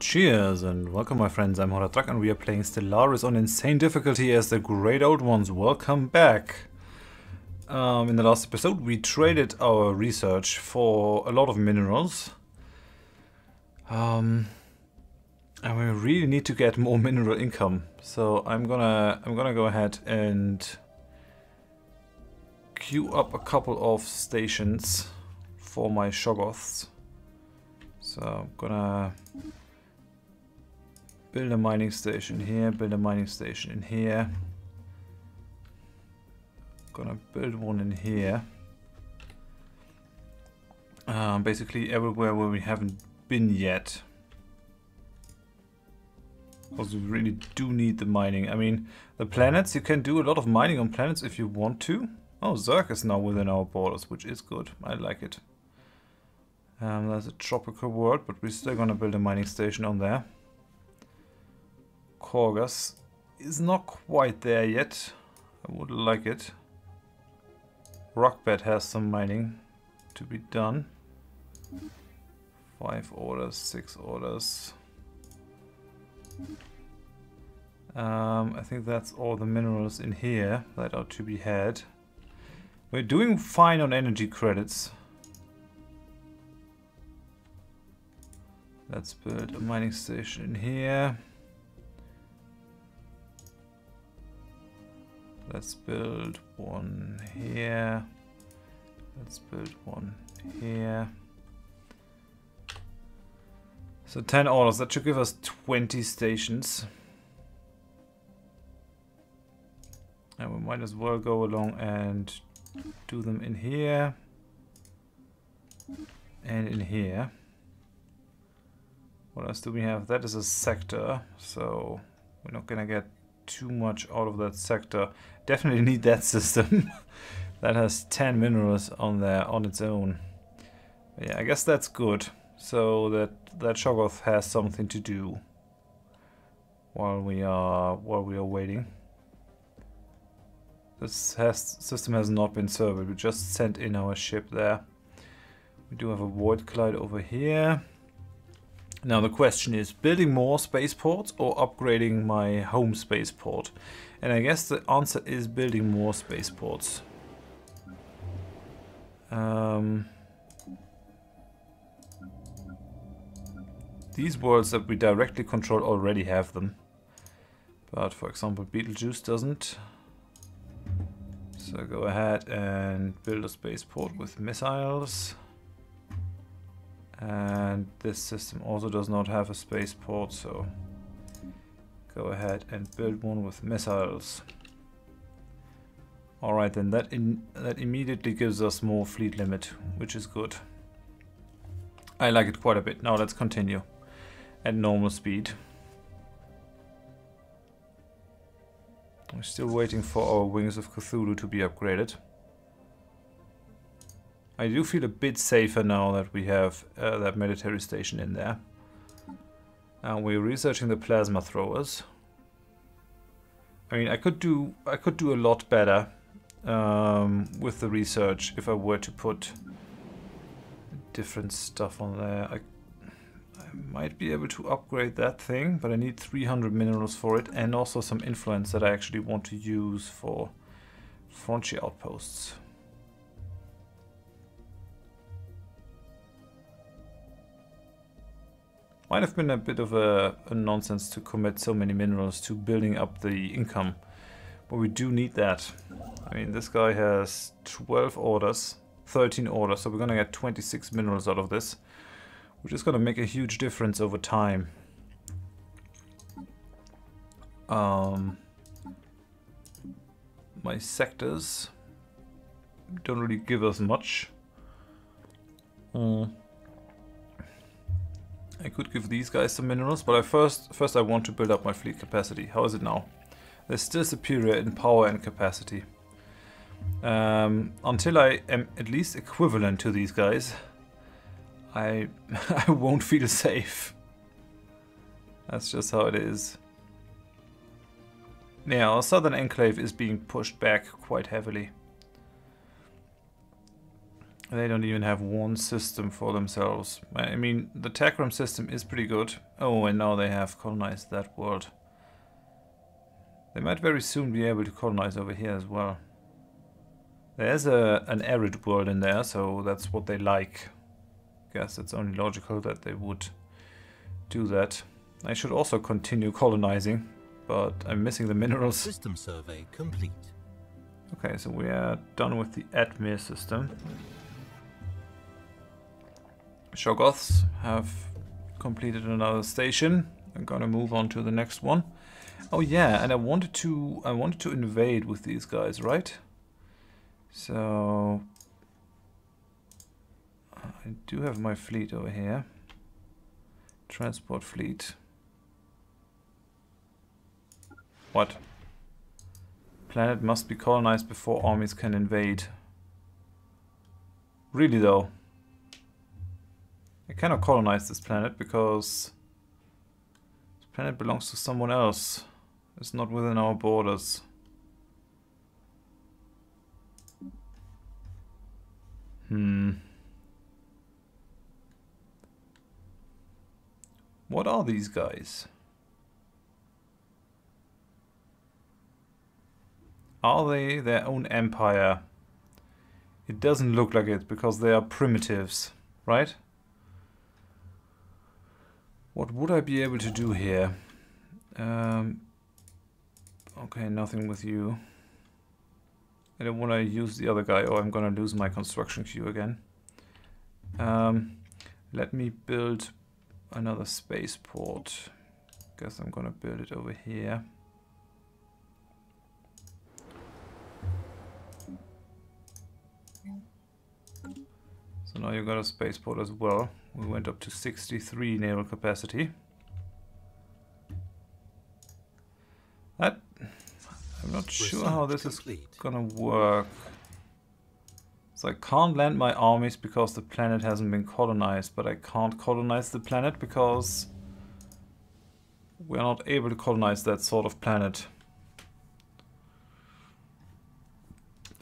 Cheers and welcome my friends, I'm Horath Drak and we are playing Stellaris on insane difficulty as the Great Old Ones. Welcome back! Um, in the last episode we traded our research for a lot of minerals. Um, and we really need to get more mineral income. So I'm gonna I'm gonna go ahead and queue up a couple of stations for my Shoggoths. So I'm gonna build a mining station here, build a mining station in here. Gonna build one in here. Um, basically everywhere where we haven't been yet. Because we really do need the mining. I mean, the planets, you can do a lot of mining on planets if you want to. Oh, Zerg is now within our borders, which is good. I like it. Um, there's a tropical world, but we're still gonna build a mining station on there. Korgas is not quite there yet. I would like it. Rockbed has some mining to be done. Five orders, six orders. Um, I think that's all the minerals in here that are to be had. We're doing fine on energy credits. Let's build a mining station in here. Let's build one here. Let's build one here. So 10 orders, that should give us 20 stations. And we might as well go along and do them in here. And in here. What else do we have? That is a sector, so we're not gonna get too much out of that sector. Definitely need that system. that has 10 minerals on there on its own. Yeah, I guess that's good. So that that Shoggoth has something to do while we are while we are waiting. This has, system has not been surveyed. We just sent in our ship there. We do have a Void Collide over here. Now the question is building more spaceports or upgrading my home spaceport? And I guess the answer is building more spaceports. Um, these worlds that we directly control already have them. But for example Betelgeuse doesn't. So go ahead and build a spaceport with missiles. And this system also does not have a spaceport, so go ahead and build one with missiles. Alright then, that, in, that immediately gives us more fleet limit, which is good. I like it quite a bit. Now let's continue at normal speed. We're still waiting for our Wings of Cthulhu to be upgraded. I do feel a bit safer now that we have uh, that military station in there. And we're researching the plasma throwers. I mean, I could do I could do a lot better um, with the research if I were to put different stuff on there. I, I might be able to upgrade that thing, but I need 300 minerals for it and also some influence that I actually want to use for frontier outposts. Might have been a bit of a, a, nonsense to commit so many minerals to building up the income. But we do need that. I mean, this guy has 12 orders, 13 orders, so we're gonna get 26 minerals out of this. Which is gonna make a huge difference over time. Um, my sectors don't really give us much. Mm. I could give these guys some minerals, but I first first I want to build up my fleet capacity. How is it now? They're still superior in power and capacity. Um, until I am at least equivalent to these guys, I I won't feel safe. That's just how it is. Now, our southern enclave is being pushed back quite heavily. They don't even have one system for themselves. I mean, the Takram system is pretty good. Oh, and now they have colonized that world. They might very soon be able to colonize over here as well. There's a an arid world in there, so that's what they like. Guess it's only logical that they would do that. I should also continue colonizing, but I'm missing the minerals. System survey complete. Okay, so we are done with the Admir system. Shoggoths have completed another station. I'm gonna move on to the next one. Oh yeah, and I wanted to I wanted to invade with these guys, right? So I do have my fleet over here. Transport fleet. What? Planet must be colonized before armies can invade. Really though? I cannot colonize this planet because this planet belongs to someone else. It's not within our borders. Hmm. What are these guys? Are they their own empire? It doesn't look like it because they are primitives, right? What would I be able to do here? Um, Okay, nothing with you. I don't want to use the other guy or I'm going to lose my construction queue again. Um, let me build another spaceport. Guess I'm going to build it over here. So now you've got a spaceport as well. We went up to 63 naval capacity. That I'm not sure how this is gonna work. So I can't land my armies because the planet hasn't been colonized, but I can't colonize the planet because we're not able to colonize that sort of planet.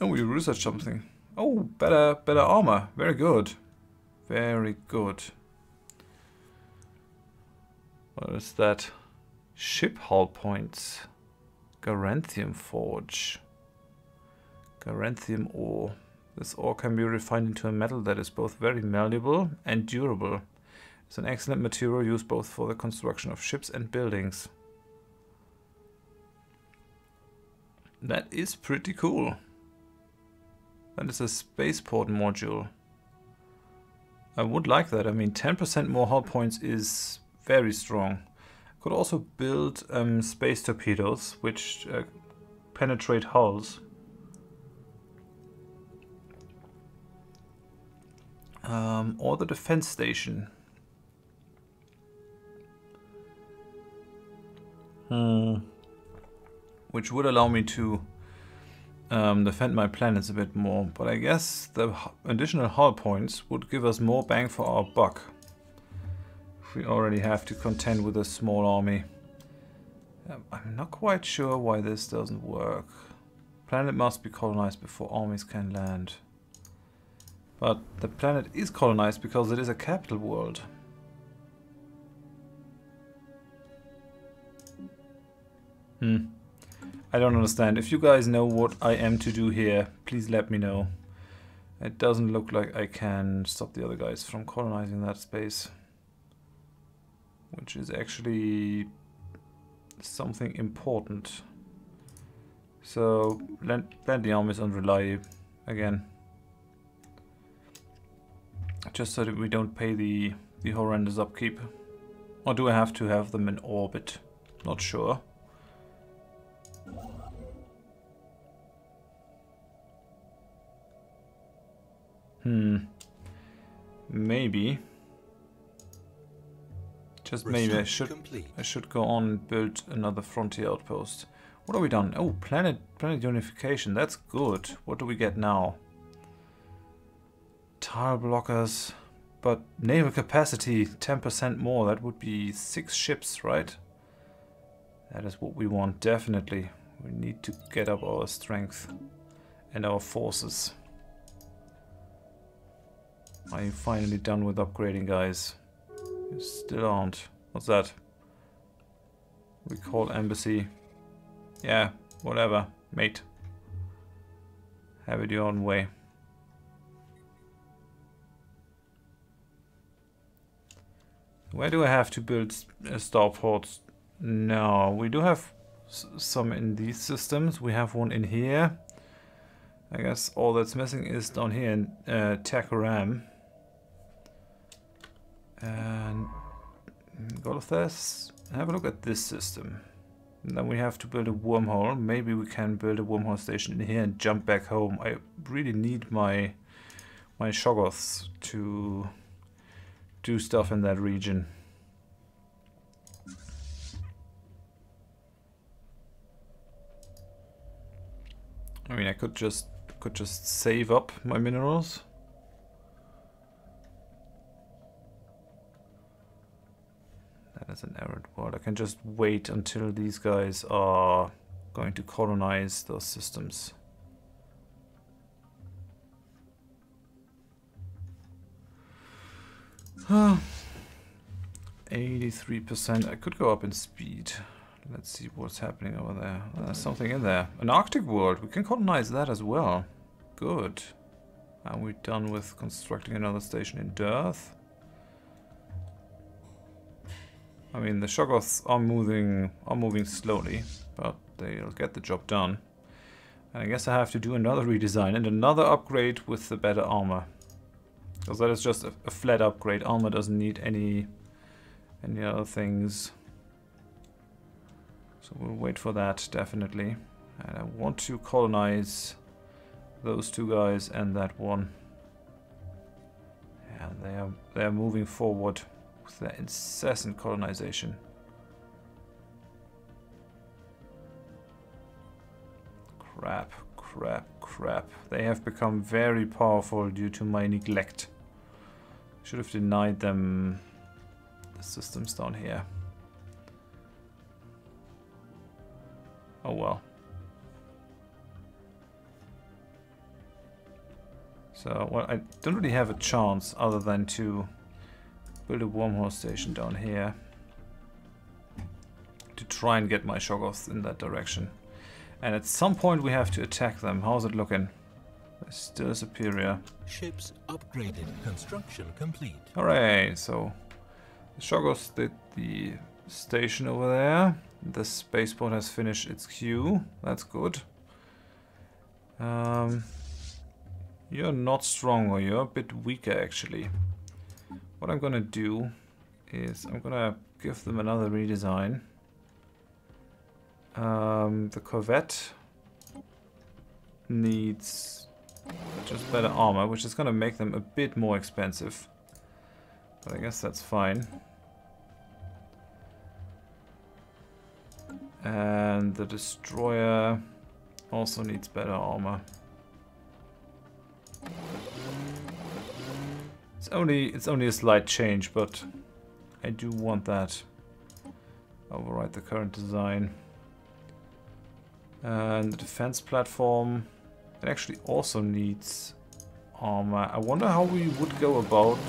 Oh, we researched something. Oh, better, better armor. Very good. Very good. What is that? Ship hull points. Garanthium Forge. Garanthium ore. This ore can be refined into a metal that is both very malleable and durable. It's an excellent material used both for the construction of ships and buildings. That is pretty cool. That is a spaceport module. I would like that. I mean, 10% more hull points is very strong. Could also build um, space torpedoes, which uh, penetrate hulls. Um, or the defense station. Hmm. Which would allow me to um, defend my planets a bit more, but I guess the additional hull points would give us more bang for our buck we already have to contend with a small army. Um, I'm not quite sure why this doesn't work. Planet must be colonized before armies can land. But the planet is colonized because it is a capital world. Hmm. I don't understand. If you guys know what I am to do here, please let me know. It doesn't look like I can stop the other guys from colonizing that space which is actually something important. So land, land the armies on R'lyeh again. Just so that we don't pay the, the horrendous upkeep. Or do I have to have them in orbit? Not sure. Maybe. Just maybe I should complete. I should go on and build another frontier outpost. What have we done? Oh, planet planet unification. That's good. What do we get now? Tile blockers, but naval capacity 10% more. That would be six ships, right? That is what we want, definitely. We need to get up our strength and our forces. Are you finally done with upgrading, guys? You still aren't. What's that? Recall embassy. Yeah, whatever, mate. Have it your own way. Where do I have to build uh, starports? No, we do have some in these systems. We have one in here. I guess all that's missing is down here in uh, Takaram. And go of this. Have a look at this system. And then we have to build a wormhole. Maybe we can build a wormhole station in here and jump back home. I really need my my Shoggoths to do stuff in that region. I mean, I could just could just save up my minerals. Is an arid world. I can just wait until these guys are going to colonize those systems. 83%. I could go up in speed. Let's see what's happening over there. there's something in there. An Arctic world. We can colonize that as well. Good. And we're done with constructing another station in Dearth. I mean, the Shoggoths are moving, are moving slowly, but they'll get the job done. And I guess I have to do another redesign and another upgrade with the better armor. Because that is just a, a, flat upgrade. Armor doesn't need any any other things. So we'll wait for that, definitely. And I want to colonize those two guys and that one. Yeah, they are they are moving forward with their incessant colonization. Crap, crap, crap. They have become very powerful due to my neglect. Should have denied them the systems down here. Oh well. So, well, I don't really have a chance other than to build a wormhole station down here to try and get my Shoggoths in that direction. And at some point we have to attack them. How's it looking? They're still superior. Ships upgraded. Construction complete. Alright, so the Shoggoths did the station over there. The spaceport has finished its queue. That's good. Um, you're not stronger. You're a bit weaker, actually. What I'm gonna do is I'm gonna give them another redesign. Um, the Corvette needs just better armor, which is gonna make them a bit more expensive. But I guess that's fine. And the destroyer also needs better armor. It's only it's only a slight change, but I do want that. Override the current design. And the defense platform it actually also needs armor. I wonder how we would go about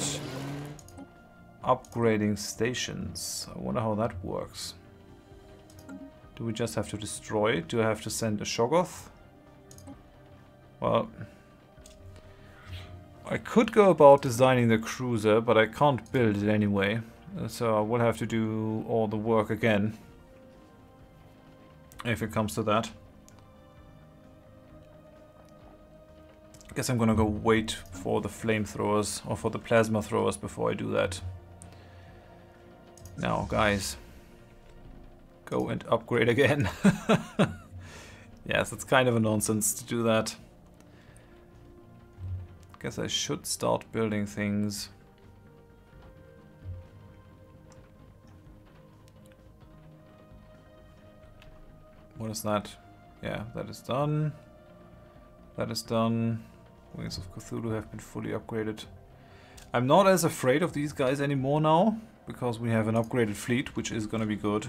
upgrading stations. I wonder how that works. Do we just have to destroy it? Do I have to send a Shoggoth? Well, I could go about designing the cruiser, but I can't build it anyway. So I will have to do all the work again. If it comes to that. I guess I'm gonna go wait for the flamethrowers or for the plasma throwers before I do that. Now, guys, go and upgrade again. yes, it's kind of a nonsense to do that. Guess I should start building things. What is that? Yeah, that is done. That is done. Wings of Cthulhu have been fully upgraded. I'm not as afraid of these guys anymore now, because we have an upgraded fleet, which is gonna be good.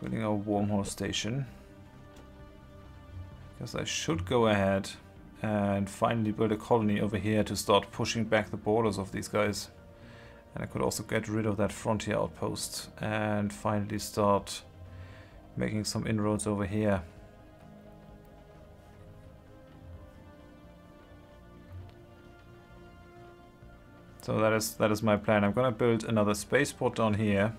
Building our wormhole station. Because I should go ahead and finally build a colony over here to start pushing back the borders of these guys. And I could also get rid of that frontier outpost and finally start making some inroads over here. So that is that is my plan. I'm gonna build another spaceport down here.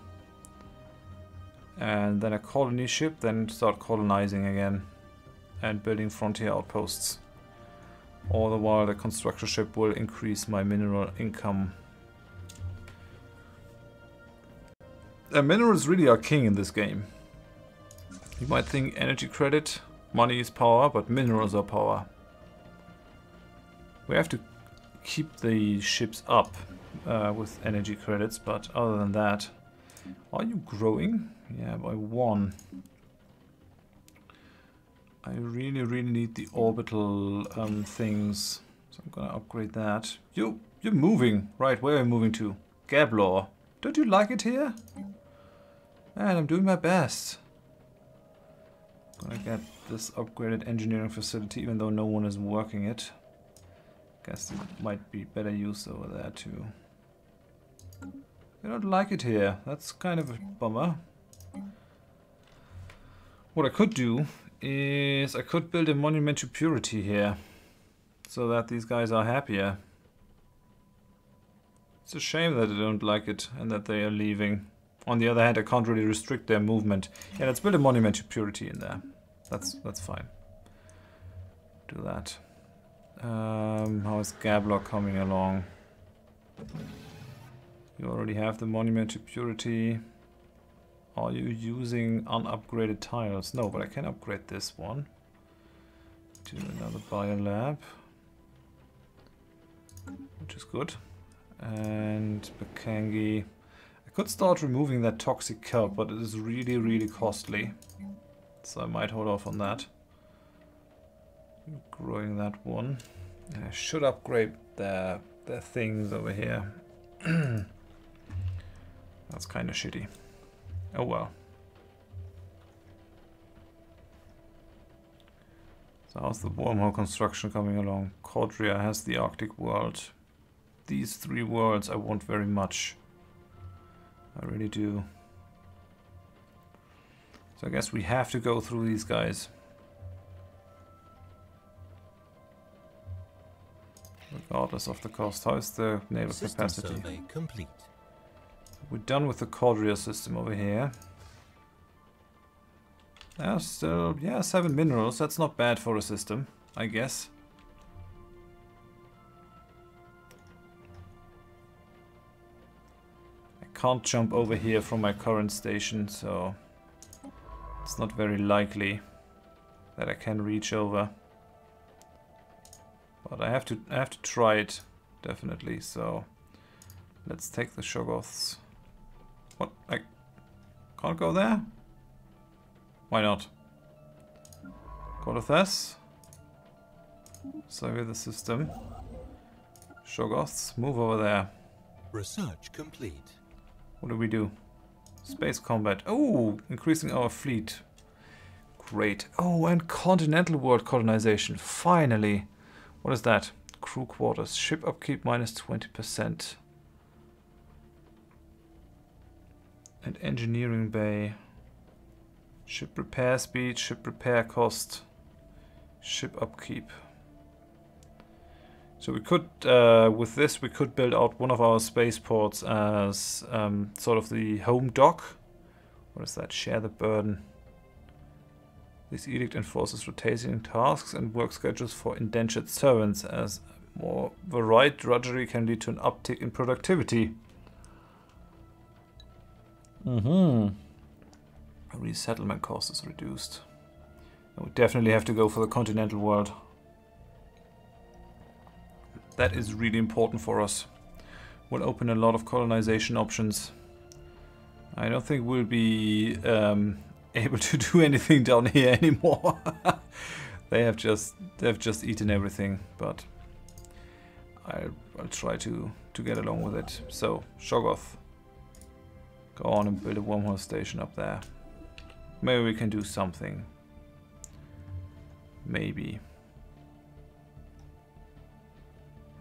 And then a colony ship, then start colonizing again. And building frontier outposts. All the while the construction ship will increase my mineral income. And minerals really are king in this game. You might think energy credit, money is power, but minerals are power. We have to keep the ships up uh, with energy credits, but other than that... Are you growing? Yeah, by one. I really, really need the orbital um, things. So I'm gonna upgrade that. You, you're moving. Right, where are you moving to? Gablor. Don't you like it here? Man, I'm doing my best. Gonna get this upgraded engineering facility even though no one is working it. Guess it might be better used over there too. I don't like it here. That's kind of a bummer. What I could do is I could build a monument to purity here. So that these guys are happier. It's a shame that they don't like it and that they are leaving. On the other hand, I can't really restrict their movement. Yeah, let's build a monument to purity in there. That's that's fine. Do that. Um, how is Gablor coming along? You already have the monument to purity. Are you using unupgraded tiles? No, but I can upgrade this one. To another biolab. Which is good. And Bakangi. I could start removing that toxic kelp, but it is really, really costly. So I might hold off on that. Growing that one. I should upgrade their, their things over here. That's kind of shitty. Oh well. So how's the wormhole construction coming along? Cordria has the Arctic world. These three worlds I want very much. I really do. So I guess we have to go through these guys. Regardless of the cost. How is the naval System capacity? complete. We're done with the Cordria system over here. Yeah, still, yeah, seven minerals. That's not bad for a system, I guess. I can't jump over here from my current station, so it's not very likely that I can reach over. But I have to I have to try it definitely, so let's take the Shoggoths. What? I can't go there? Why not? Go to this. Survey the system. Shoggoths, move over there. Research complete. What do we do? Space combat. Oh, increasing our fleet. Great. Oh, and continental world colonization. Finally. What is that? Crew quarters. Ship upkeep minus 20%. And engineering bay. Ship repair speed, ship repair cost, ship upkeep. So we could, uh, with this, we could build out one of our spaceports as um, sort of the home dock. What is that? Share the burden. This edict enforces rotating tasks and work schedules for indentured servants as more varied drudgery can lead to an uptick in productivity. Mm-hmm. Resettlement cost is reduced. We definitely have to go for the continental world. That is really important for us. Will open a lot of colonization options. I don't think we'll be um, able to do anything down here anymore. they have just they've just eaten everything, but I'll, I'll try to to get along with it. So Shoggoth, Go on and build a wormhole station up there. Maybe we can do something. Maybe.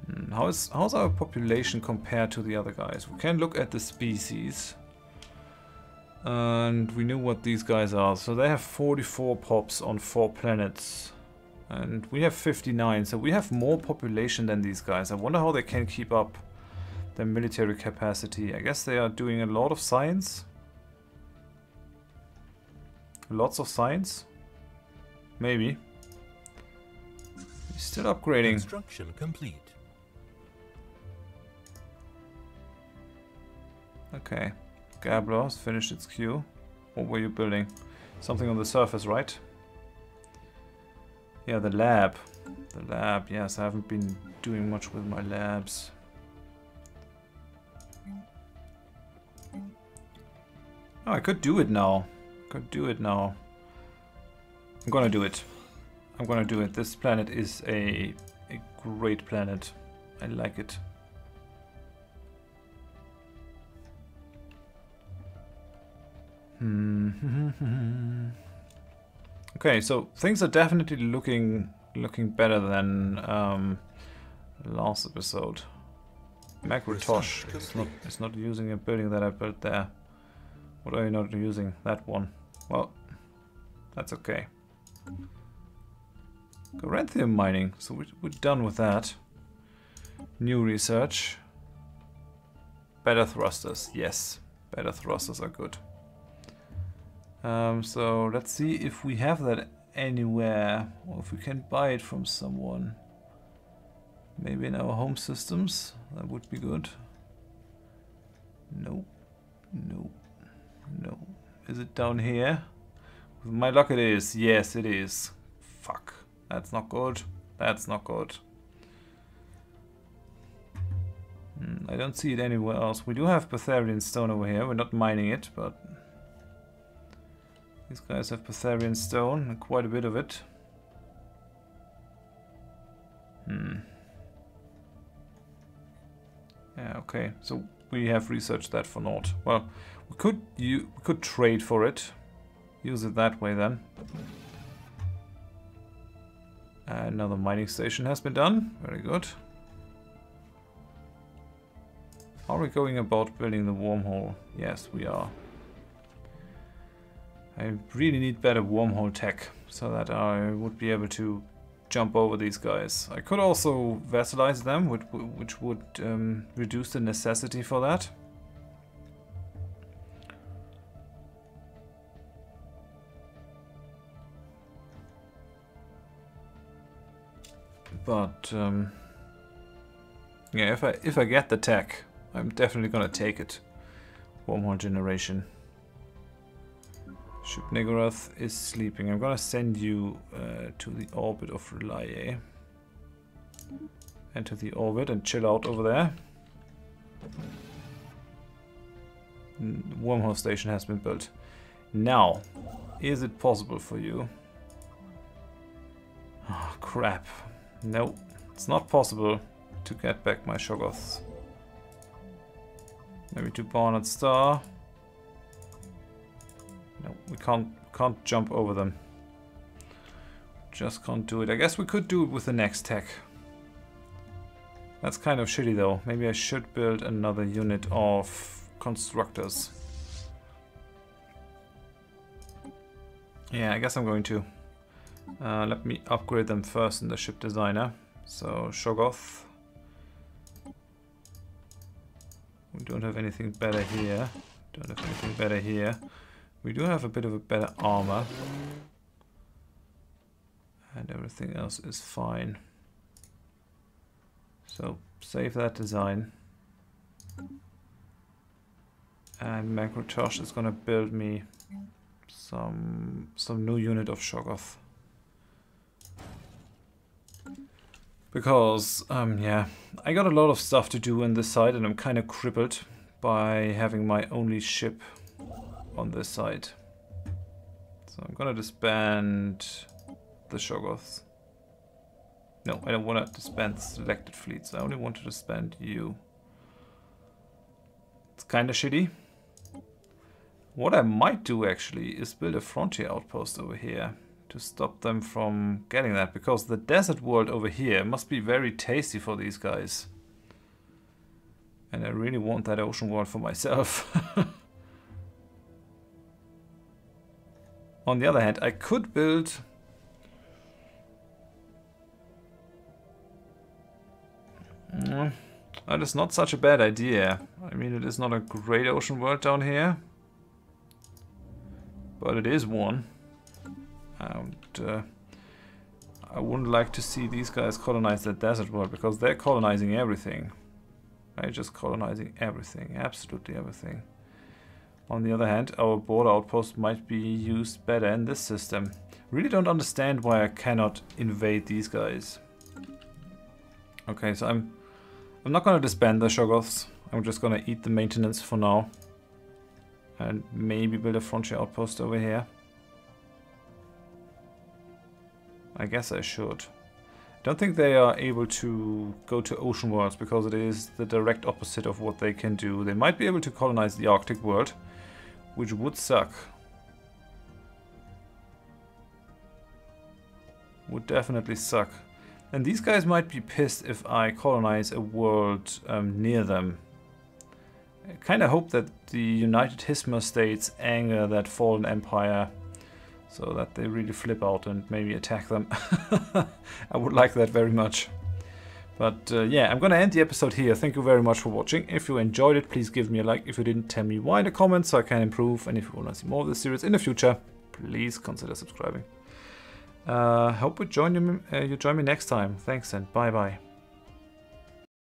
Hmm, how is how's our population compared to the other guys? We can look at the species. And we know what these guys are. So they have 44 pops on 4 planets. And we have 59, so we have more population than these guys. I wonder how they can keep up their military capacity. I guess they are doing a lot of science. Lots of science. Maybe. He's still upgrading. Construction complete. Okay. Gablor has finished its queue. What were you building? Something on the surface, right? Yeah, the lab. The lab, yes, I haven't been doing much with my labs. Oh, I could do it now. Could do it now. I'm gonna do it. I'm gonna do it. This planet is a, a great planet. I like it. Hmm. okay, so things are definitely looking looking better than um, last episode. Macrotosh is not, is not using a building that I built there. What are you not using? That one. Well, that's okay. Garanthium mining. So we, we're done with that. New research. Better thrusters. Yes, better thrusters are good. Um, so let's see if we have that anywhere or if we can buy it from someone. Maybe in our home systems. That would be good. Nope. No. No. Is it down here? With my luck it is. Yes, it is. Fuck. That's not good. That's not good. Hmm, I don't see it anywhere else. We do have Betharian stone over here. We're not mining it, but... These guys have Betharian stone, quite a bit of it. Hmm. Yeah, okay. So we have researched that for naught. Well, we could you could trade for it. Use it that way then. Another mining station has been done. Very good. Are we going about building the wormhole? Yes, we are. I really need better wormhole tech so that I would be able to jump over these guys. I could also vassalize them, which, which would um, reduce the necessity for that. But um, yeah, if I if I get the tech, I'm definitely gonna take it. Wormhole generation. Ship Nigoroth is sleeping. I'm gonna send you uh, to the orbit of R'lyeh. Enter the orbit and chill out over there. Wormhole station has been built. Now, is it possible for you? Oh, crap. No, it's not possible to get back my Shoggoths. Maybe to Barnard Star. No, we can't can't jump over them. Just can't do it. I guess we could do it with the next tech. That's kind of shitty though. Maybe I should build another unit of constructors. Yeah, I guess I'm going to. Uh, let me upgrade them first in the ship designer. So Shoggoth. We don't have anything better here. Don't have anything better here. We do have a bit of a better armor. And everything else is fine. So save that design. And Macrotosh is gonna build me some some new unit of Shoggoth. Because, um, yeah, I got a lot of stuff to do on this side and I'm kind of crippled by having my only ship on this side. So I'm gonna disband the Shoggoths. No, I don't want to disband selected fleets. I only want to disband you. It's kind of shitty. What I might do actually is build a frontier outpost over here to stop them from getting that because the desert world over here must be very tasty for these guys. And I really want that ocean world for myself. On the other hand, I could build... Mm, that is not such a bad idea. I mean, it is not a great ocean world down here. But it is one. And uh, I wouldn't like to see these guys colonize the desert world because they're colonizing everything. They're just colonizing everything, absolutely everything. On the other hand, our border outpost might be used better in this system. Really don't understand why I cannot invade these guys. Okay, so I'm I'm not gonna disband the Shoggoths. I'm just gonna eat the maintenance for now. And maybe build a frontier outpost over here. I guess I should. Don't think they are able to go to ocean worlds because it is the direct opposite of what they can do. They might be able to colonize the Arctic world, which would suck. Would definitely suck. And these guys might be pissed if I colonize a world um, near them. I kind of hope that the United Hisma states anger that fallen empire so that they really flip out and maybe attack them. I would like that very much. But uh, yeah, I'm gonna end the episode here. Thank you very much for watching. If you enjoyed it, please give me a like. If you didn't, tell me why in the comments so I can improve. And if you want to see more of this series in the future, please consider subscribing. Uh, hope you join, you, uh, you join me next time. Thanks and bye bye.